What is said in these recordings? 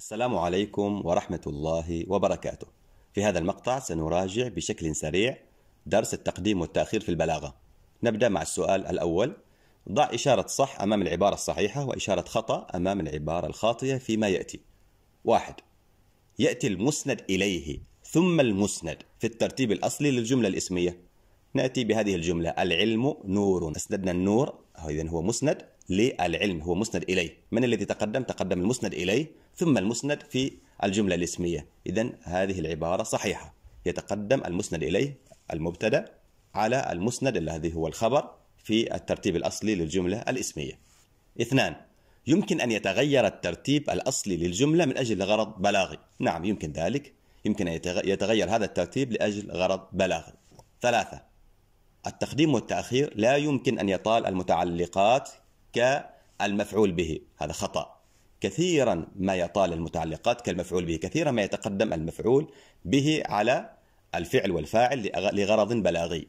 السلام عليكم ورحمة الله وبركاته. في هذا المقطع سنراجع بشكل سريع درس التقديم والتأخير في البلاغة. نبدأ مع السؤال الأول. ضع إشارة صح أمام العبارة الصحيحة وإشارة خطأ أمام العبارة الخاطئة فيما يأتي. واحد يأتي المسند إليه ثم المسند في الترتيب الأصلي للجملة الإسمية. نأتي بهذه الجملة العلم نور أسندنا النور هو مسند للعلم هو مسند إليه. من الذي تقدم؟ تقدم المسند إليه ثم المسند في الجملة الاسمية. إذا هذه العبارة صحيحة. يتقدم المسند إليه المبتدأ على المسند الذي هو الخبر في الترتيب الأصلي للجملة الاسمية. اثنان يمكن أن يتغير الترتيب الأصلي للجملة من أجل غرض بلاغي. نعم يمكن ذلك. يمكن أن يتغير هذا الترتيب لأجل غرض بلاغي. ثلاثة التقديم والتأخير لا يمكن أن يطال المتعلقات كالمفعول به هذا خطأ. كثيرا ما يطال المتعلقات كالمفعول به كثيرا ما يتقدم المفعول به على الفعل والفاعل لغرض بلاغي.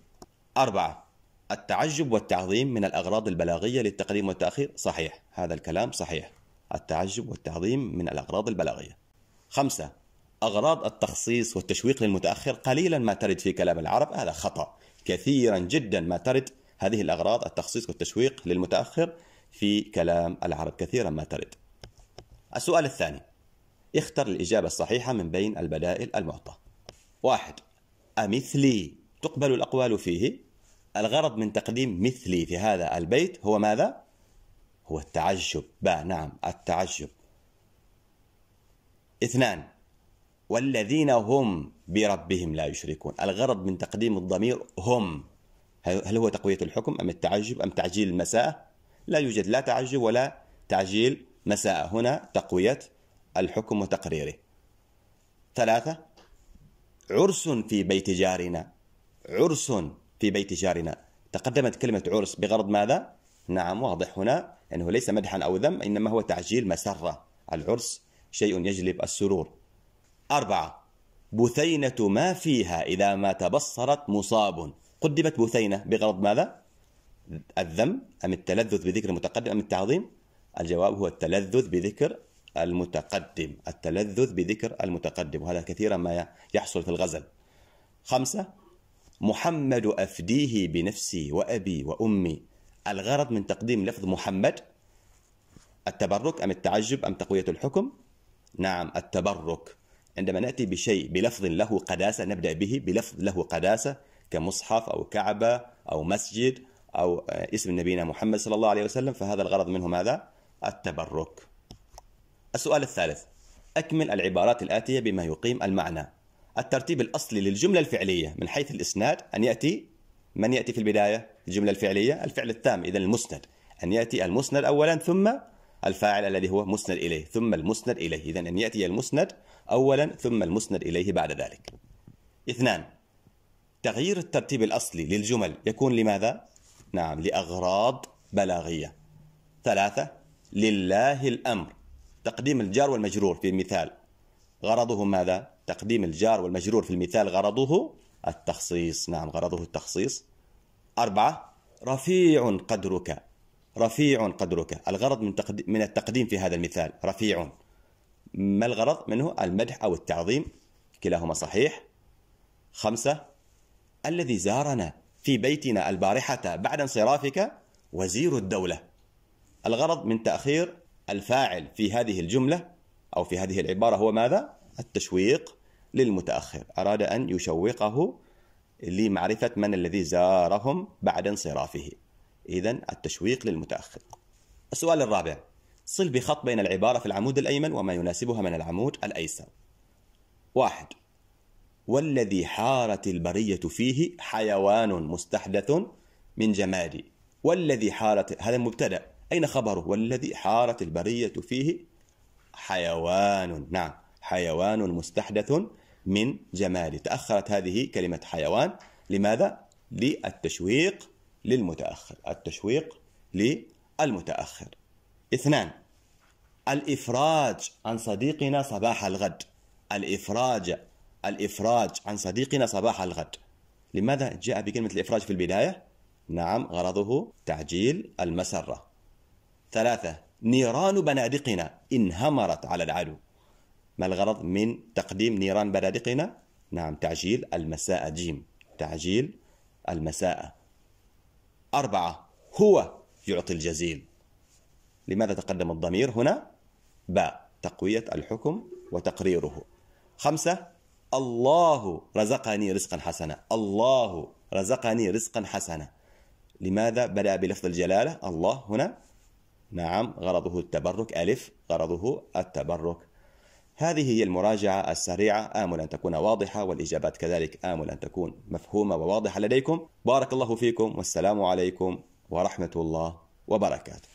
أربعة التعجب والتعظيم من الأغراض البلاغية للتقديم والتأخير. صحيح هذا الكلام صحيح. التعجب والتعظيم من الأغراض البلاغية. خمسة أغراض التخصيص والتشويق للمتأخر. قليلا ما ترد في كلام العرب هذا خطأ. كثيرا جدا ما ترد هذه الأغراض التخصيص والتشويق للمتأخر في كلام العرب كثيرا ما ترد. السؤال الثاني. اختر الإجابة الصحيحة من بين البدائل المعطى. واحد. أمثلي تقبل الأقوال فيه؟ الغرض من تقديم مثلي في هذا البيت هو ماذا؟ هو التعجب. با نعم التعجب. اثنان. والذين هم بربهم لا يشركون. الغرض من تقديم الضمير هم. هل هو تقوية الحكم أم التعجب أم تعجيل المساء؟ لا يوجد لا تعجب ولا تعجيل. مساء هنا تقوية الحكم وتقريره. ثلاثة عرس في بيت جارنا. عرس في بيت جارنا. تقدمت كلمة عرس بغرض ماذا؟ نعم واضح هنا أنه ليس مدحا أو ذم إنما هو تعجيل مسرة. العرس شيء يجلب السرور. أربعة بثينة ما فيها إذا ما تبصرت مصاب. قدمت بثينة بغرض ماذا؟ الذم أم التلذذ بذكر المتقدم أم التعظيم؟ الجواب هو التلذذ بذكر المتقدم. التلذذ بذكر المتقدم. وهذا كثيرا ما يحصل في الغزل. خمسة محمد أفديه بنفسي وأبي وأمي. الغرض من تقديم لفظ محمد التبرك أم التعجب أم تقوية الحكم؟ نعم التبرك. عندما نأتي بشيء بلفظ له قداسة نبدأ به بلفظ له قداسة كمصحف أو كعبة أو مسجد أو اسم نبينا محمد صلى الله عليه وسلم فهذا الغرض منه ماذا؟ التبرك. السؤال الثالث أكمل العبارات الآتية بما يقيم المعنى. الترتيب الأصلي للجملة الفعلية من حيث الإسناد أن يأتي من يأتي في البداية؟ الجملة الفعلية الفعل التام إذا المسند. أن يأتي المسند أولا ثم الفاعل الذي هو مسند إليه ثم المسند إليه. إذا أن يأتي المسند أولا ثم المسند إليه بعد ذلك. اثنان تغيير الترتيب الأصلي للجمل يكون لماذا؟ نعم لأغراض بلاغية. ثلاثة لله الأمر. تقديم الجار والمجرور في المثال. غرضه ماذا؟ تقديم الجار والمجرور في المثال غرضه التخصيص. نعم غرضه التخصيص. أربعة رفيع قدرك. رفيع قدرك. الغرض من تقديم من التقديم في هذا المثال. رفيع. ما الغرض منه؟ المدح أو التعظيم. كلاهما صحيح. خمسة الذي زارنا. في بيتنا البارحة بعد انصرافك وزير الدولة. الغرض من تأخير الفاعل في هذه الجملة أو في هذه العبارة هو ماذا؟ التشويق للمتأخر. أراد أن يشوقه لمعرفة من الذي زارهم بعد انصرافه. إذا التشويق للمتأخر. السؤال الرابع. صل بخط بين العبارة في العمود الأيمن وما يناسبها من العمود الأيسر. واحد. والذي حارت البرية فيه حيوان مستحدث من جمادي والذي حارت هذا مبتدأ. أين خبره؟ والذي حارت البرية فيه حيوان. نعم حيوان مستحدث من جمال تأخرت هذه كلمة حيوان لماذا؟ للتشويق للمتأخر. التشويق للمتأخر. اثنان الإفراج عن صديقنا صباح الغد. الإفراج الإفراج عن صديقنا صباح الغد. لماذا جاء بكلمة الإفراج في البداية؟ نعم غرضه تعجيل المسرة. ثلاثة نيران بنادقنا. انهمرت على العدو. ما الغرض من تقديم نيران بنادقنا؟ نعم تعجيل المساء جيم. تعجيل المساء. أربعة هو يعطي الجزيل. لماذا تقدم الضمير هنا؟ باء تقوية الحكم وتقريره. خمسة الله رزقني رزقا حسنا. الله رزقني رزقا حسنا. لماذا بدأ بلفظ الجلالة؟ الله هنا. نعم غرضه التبرك. ألف غرضه التبرك. هذه هي المراجعة السريعة. آمل أن تكون واضحة والإجابات كذلك. آمل أن تكون مفهومة وواضحة لديكم. بارك الله فيكم والسلام عليكم ورحمة الله وبركاته.